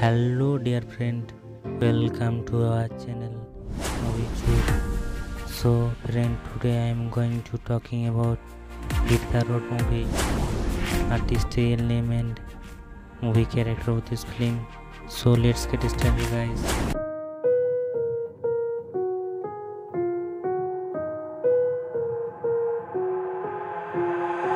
hello dear friend. Welcome to our channel Movie Zu friend today i am going to talking about hit the road movie artist real name and movie character of this film. So let's get started guys